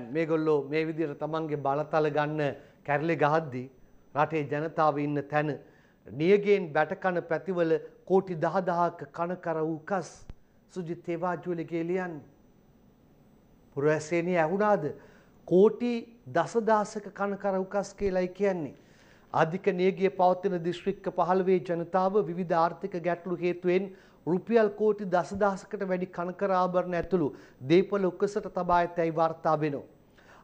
මේගොල්ලෝ මේ විදිහට තමන්ගේ බලතල ගන්න කැරලි ගහද්දී රටේ ජනතාව ඉන්න තැන නියගෙන් බැටකන පැතිවල කෝටි දහදහක කනකර වූ කස් සුජිත් තේවාජුවලගේ ලියන්නේ. පුරවැසේනී ඇහුණාද කෝටි දසදාසක කනකර උකස් කියලයි කියන්නේ. අධික නියගිය පවත්වන දිස්ත්‍රික්ක පහළවේ ජනතාව විවිධ ආර්ථික ගැටලු හේතුවෙන් රුපියල් කෝටි දසදහසකට වැඩි කනකර ආභරණ ඇතුළු දේපල උකසට තබා ඇතැයි වාර්තා වෙනවා.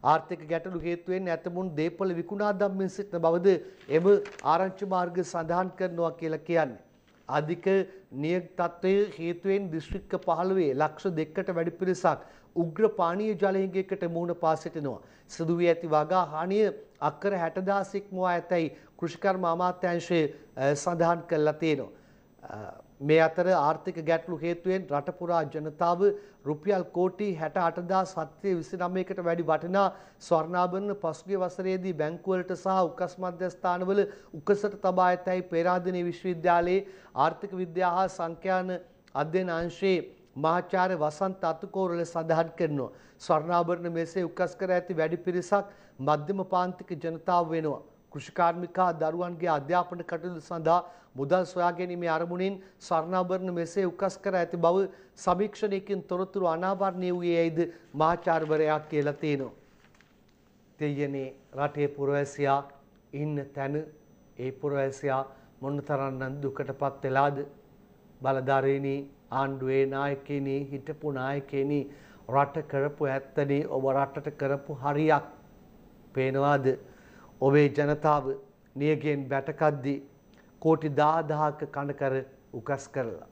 ආර්ථික ගැටලු හේතුවෙන් ඇතමුන් දේපල විකුණා දම්මින් සිටින බවද එම ආරංචි මාර්ග සඳහන් කරනවා කියලා කියන්නේ. අධික නියග තත්ත්වය හේතුවෙන් දිස්ත්‍රික්ක 15 ලක්ෂ දෙකකට වැඩි පිරිසක් උග්‍ර පානීය ජලහිඟයකට මුහුණ පා සිටිනවා. සිදු වී ඇති වගා හානිය අක්කර 60000ක් මුවා ඇතැයි කෘෂිකර්ම අමාත්‍යාංශය සඳහන් කළා තියෙනවා. මේ අතර ආර්ථික ගැටලු හේතුවෙන් රට පුරා ජනතාව රුපියල් කෝටි 68729කට වැඩි වටිනා ස්වර්ණාභරණ පසුගිය වසරේදී බැංකුවලට සහ උකස් මධ්‍යස්ථානවල උකසට තබා ඇතැයි පේරාදෙණිය විශ්වවිද්‍යාලයේ ආර්ථික විද්‍යා හා සංඛ්‍යාන අධ්‍යයන අංශයේ මහාචාර්ය වසන්ත අතුකෝරල සඳහන් කරනවා. ස්වර්ණාභරණ මෙසේ උකස් කර ඇති වැඩි පිරිසක් මධ්‍යම පාන්තික ජනතාව වෙනවා. කෘෂිකාර්මිකා දරුවන්ගේ අධ්‍යාපන කටයුතු සඳහා මුදල් සොයා ගැනීමේ අරමුණින් ස්වර්ණාභරණ මෙසේ උකස් කර ඇති බව සමීක්ෂණයකින් තොරතුරු අනාවරණය වූයේ ඇයිද මහාචාර්යවරයා කියලා තියෙනවා. දෙයනේ රටේ පුරවැසියා ඉන්න තැන ඒ පුරවැසියා මොනතරම් දුකටපත් වෙලාද බලධාරීනි ආණ්ඩුවේ නායකයිනි හිටපු නායකයිනි රට කරපු ඇත්තනේ ඔබ රටට කරපු හරියක් පේනවාද ඔබේ ජනතාව නියගෙන් බැටකද්දී කෝටි දාදහක කණකර උකස් කරලා.